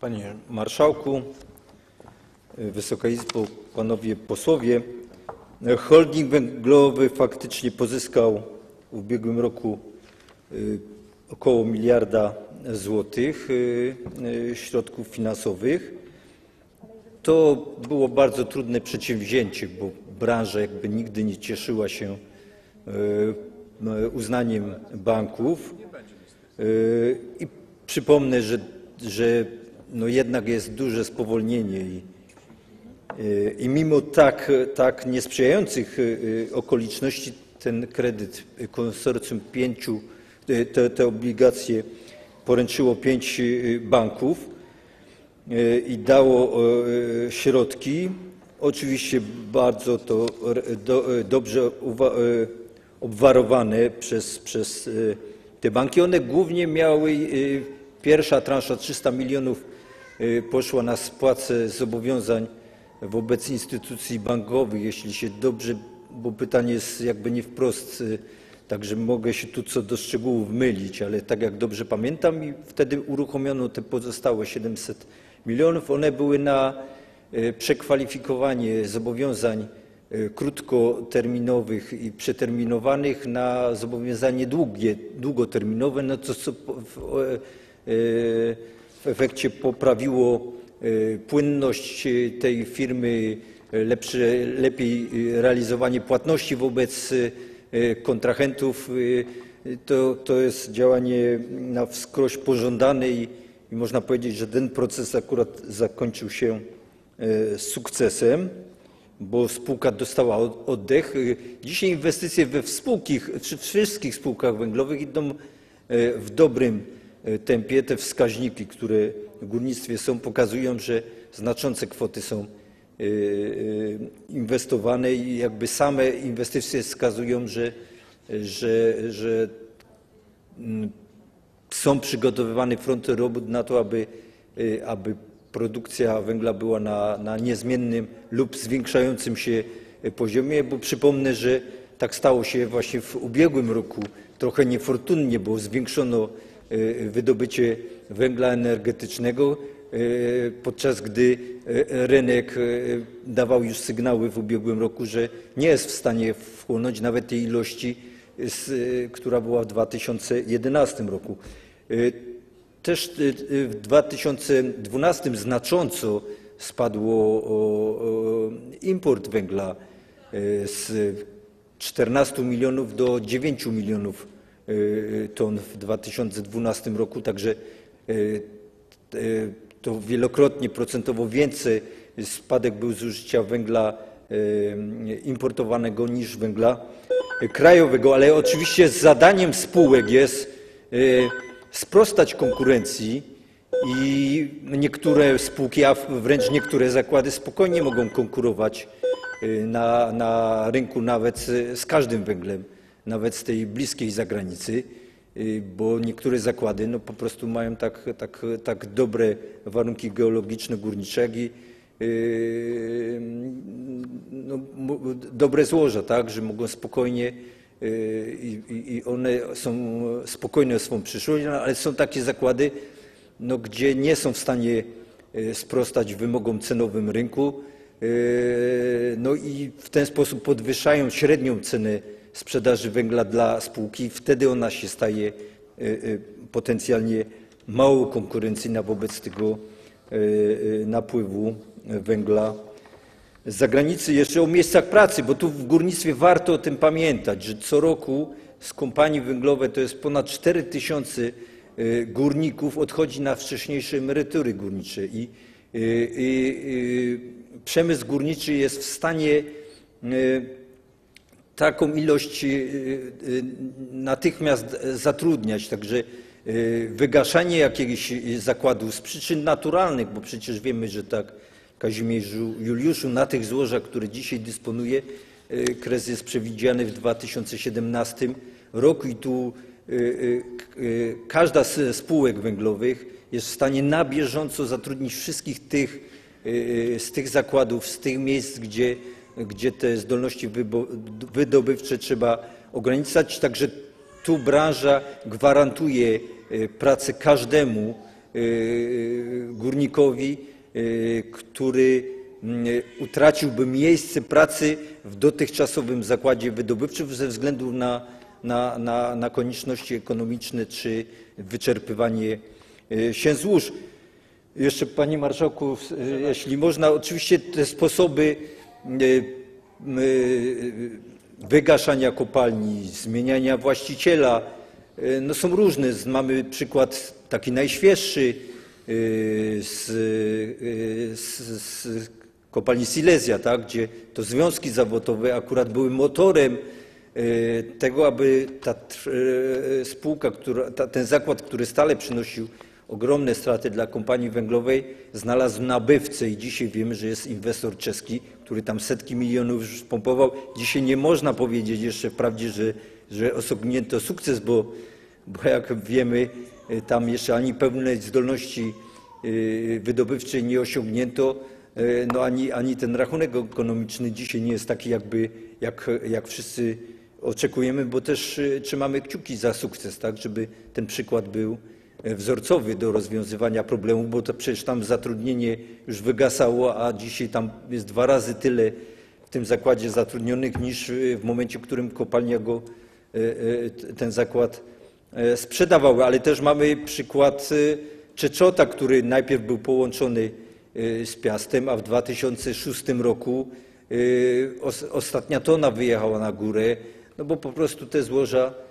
Panie Marszałku, Wysoka Izbo, Panowie Posłowie! Holding węglowy faktycznie pozyskał w ubiegłym roku y, około miliarda złotych y, y, środków finansowych. To było bardzo trudne przedsięwzięcie, bo branża jakby nigdy nie cieszyła się uznaniem banków. I przypomnę, że, że no jednak jest duże spowolnienie i, y, i mimo tak, tak niesprzyjających y, okoliczności ten kredyt konsorcjum pięciu, y, te, te obligacje poręczyło pięć y, banków y, i dało y, środki. Oczywiście bardzo to do, y, dobrze y, obwarowane przez, przez y, te banki. One głównie miały, y, pierwsza transza 300 milionów y, poszła na spłacę zobowiązań wobec instytucji bankowych, jeśli się dobrze, bo pytanie jest jakby nie wprost, y, także mogę się tu co do szczegółów mylić, ale tak jak dobrze pamiętam i wtedy uruchomiono te pozostałe 700 milionów. One były na y, przekwalifikowanie zobowiązań y, krótkoterminowych i przeterminowanych na zobowiązanie długie, długoterminowe, no co, co po- w, e, w efekcie poprawiło e, płynność e, tej firmy, lepsze, lepiej realizowanie płatności wobec kontrahentów. To, jest działanie na wskroś pożądane i, można powiedzieć, że ten proces akurat zakończył się sukcesem bo spółka dostała od- oddech. Y, Dzisiaj inwestycje we spółki, w wszystkich spółkach węglowych idą w dobrym tempie. Te wskaźniki, które w górnictwie są, pokazują, że znaczące kwoty są e, e, inwestowane i jakby same inwestycje wskazują, że, że, że mm, są przygotowywane fronty robót na to, aby, y, aby produkcja węgla była na, na niezmiennym lub zwiększającym się y, poziomie, bo przypomnę, że tak stało się właśnie w ubiegłym roku, trochę niefortunnie, bo zwiększono y, wydobycie węgla energetycznego, y, podczas gdy y, rynek y, dawał już sygnały w ubiegłym roku, że nie jest w stanie wchłonąć nawet tej ilości, y, która była w 2011 roku. Y, Też y, y, w 2012 znacząco spadło import węgla y, z 14 milionów do 9 milionów y, ton w 2012 roku, także y, y, to wielokrotnie procentowo więcej spadek był zużycia węgla y, importowanego niż węgla krajowego, ale oczywiście zadaniem spółek jest y, sprostać konkurencji i niektóre spółki, a wręcz niektóre zakłady spokojnie mogą konkurować y, na, na rynku nawet z każdym węglem, nawet z tej bliskiej zagranicy, y, bo niektóre zakłady no, po prostu mają tak, tak, tak dobre warunki geologiczno-górnicze, jak i y, no, dobre złoża, tak, że mogą spokojnie y, i, i- one są spokojne o swą przyszłość, no, ale są takie zakłady, no, gdzie nie są w stanie sprostać wymogom cenowym rynku, no i w ten sposób podwyższają średnią cenę sprzedaży węgla dla spółki, wtedy ona się staje y, y, potencjalnie mało konkurencyjna wobec tego y, napływu węgla z zagranicy. Jeszcze o miejscach pracy, bo tu w górnictwie warto o tym pamiętać, że co roku z kompanii węglowej to jest ponad 4 tysiące górników odchodzi na wcześniejsze emerytury górnicze i, y, y, przemysł górniczy jest w stanie taką ilość y, y, natychmiast zatrudniać. Także y, wygaszanie jakiegoś zakładu z przyczyn naturalnych, bo przecież wiemy, że tak Kazimierzu Juliuszu, na tych złożach, które dzisiaj dysponuje, y, kres jest przewidziany w 2017 roku i tu y, y, y, każda z spółek węglowych jest w stanie na bieżąco zatrudnić wszystkich tych y, z tych zakładów, z tych miejsc, gdzie, gdzie te zdolności wydobywcze trzeba ograniczać. Także tu branża gwarantuje y, pracę każdemu y, górnikowi górnikowi, który utraciłby miejsce pracy w dotychczasowym zakładzie wydobywczym ze względu na, na, na, na konieczności ekonomiczne czy wyczerpywanie się złóż. Jeszcze Panie Marszałku, jeśli można, oczywiście te sposoby wygaszania kopalni, zmieniania właściciela y, no są różne. Mamy przykład taki najświeższy y, z, y, z, z kopalni Silesia, tak, gdzie to związki zawodowe akurat były motorem y, tego, aby ta y, spółka, która, ta, ten zakład, który stale przynosił ogromne straty dla kompanii węglowej, znalazł nabywcę i dzisiaj wiemy, że jest inwestor czeski, który tam setki milionów już pompował. Dzisiaj nie można powiedzieć jeszcze wprawdzie, że, że osiągnięto sukces, bo, bo jak wiemy, y, tam jeszcze ani pełnej zdolności y, wydobywczej nie osiągnięto, y, no ani, ani ten rachunek ekonomiczny dzisiaj nie jest taki, jakby, jak, jak wszyscy oczekujemy, bo też trzymamy kciuki za sukces, tak, żeby ten przykład był wzorcowy do rozwiązywania problemów, bo to przecież tam zatrudnienie już wygasało, a dzisiaj tam jest dwa razy tyle w tym zakładzie zatrudnionych niż y, w momencie, w którym kopalnia go, e, t- ten zakład e, sprzedawała. Ale też mamy przykład y, Czeczota, który najpierw był połączony y, z Piastem, a w 2006 roku y, os- ostatnia tona wyjechała na górę, no bo po prostu te złoża, y,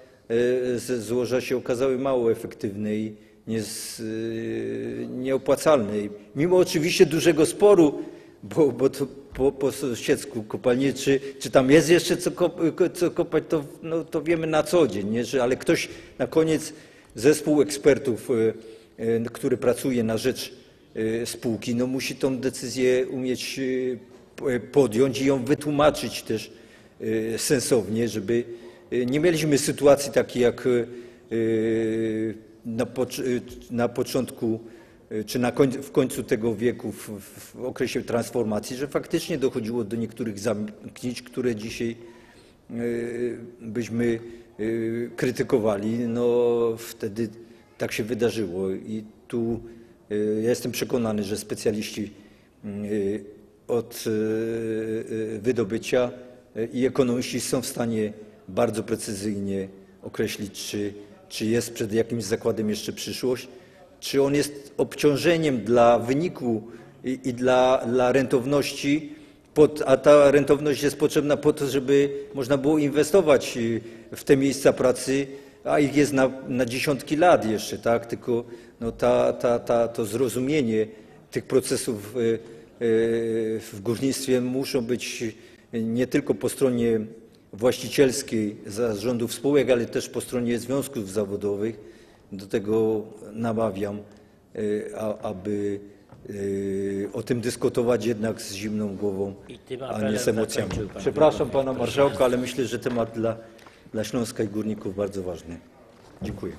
ze złoża się okazały mało efektywne i y, nieopłacalne. Mimo oczywiście dużego sporu, bo, bo to po, po sąsiedzku kopalnie, czy, czy tam jest jeszcze co, kop, co kopać, to, no, to wiemy na co dzień, nie? Że, ale ktoś na koniec, zespół ekspertów, y, y, który pracuje na rzecz y, spółki, no musi tą decyzję umieć y, podjąć i ją wytłumaczyć też y, sensownie, żeby y, nie mieliśmy sytuacji takiej jak y, na, y, na początku y, czy na w końcu tego wieku, w, w, okresie transformacji, że faktycznie dochodziło do niektórych zamknięć, które dzisiaj y, byśmy y, krytykowali. No wtedy tak się wydarzyło i tu y, ja jestem przekonany, że specjaliści y, od y, y, wydobycia y, i ekonomiści są w stanie bardzo precyzyjnie określić, czy, czy jest przed jakimś zakładem jeszcze przyszłość, czy on jest obciążeniem dla wyniku i, i dla, dla rentowności, pod, a ta rentowność jest potrzebna po to, żeby można było inwestować y, w te miejsca pracy, a ich jest na, na dziesiątki lat jeszcze, tak? Tylko no ta, ta, ta, to zrozumienie tych procesów y, y, w górnictwie muszą być nie tylko po stronie właścicielskiej zarządów spółek, ale też po stronie związków zawodowych. Do tego namawiam, a- aby y, o tym dyskutować jednak z zimną głową, a nie z emocjami. Przepraszam pana marszałka, ale myślę, że temat dla, dla Śląska i górników bardzo ważny. Dziękuję.